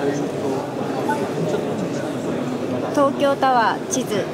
東京タワー地図。